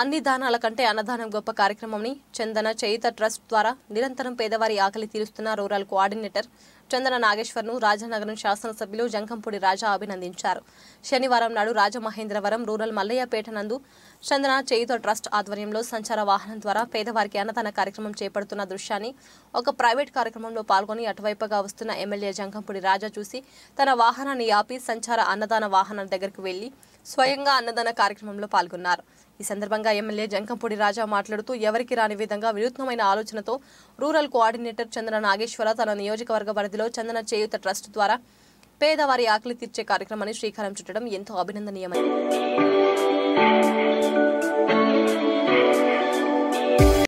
అన్ని దానాల కంటే అన్నదానం గొప్ప కార్యక్రమంని చందన చేయిత ట్రస్ట్ ద్వారా నిరంతరం పేదవారి ఆకలి తీరుస్తున్న రూరల్ కోఆర్డినేటర్ చందన నాగేశ్వర్ను రాజానగరం శాసనసభ్యులు జంకంపూడి రాజా అభినందించారు. శనివారం నాడు రాజమహేంద్రవరం రూరల్ మల్లయ్యపేట నందు చందన చేయుత ట్రస్ట్ ఆధ్వర్యంలో సంచార వాహనం ద్వారా పేదవారికి అన్నదాన కార్యక్రమం చేపడుతున్న దృశ్యాన్ని ఒక ప్రైవేట్ కార్యక్రమంలో పాల్గొని అటువైపుగా వస్తున్న ఎమ్మెల్యే జంకంపూడి రాజా చూసి తన వాహనాన్ని ఆపి సంచార అన్నదాన వాహనం దగ్గరకు వెళ్ళి స్వయంగా అన్నదాన కార్యక్రమంలో పాల్గొన్నారు. ఈ సందర్భంగా ఎమ్మెల్యే జంకంపూడి రాజా మాట్లాడుతూ ఎవరికి రాని విధంగా వినూత్నమైన ఆలోచనతో రూరల్ కోఆర్డినేటర్ చందన నాగేశ్వర తన నియోజకవర్గ పరిధిలో చందన చేయుత ట్రస్ట్ ద్వారా పేదవారి ఆకలి తీర్చే కార్యక్రమాన్ని శ్రీకారం చుట్టడం ఎంతో అభినందనీయమైంది.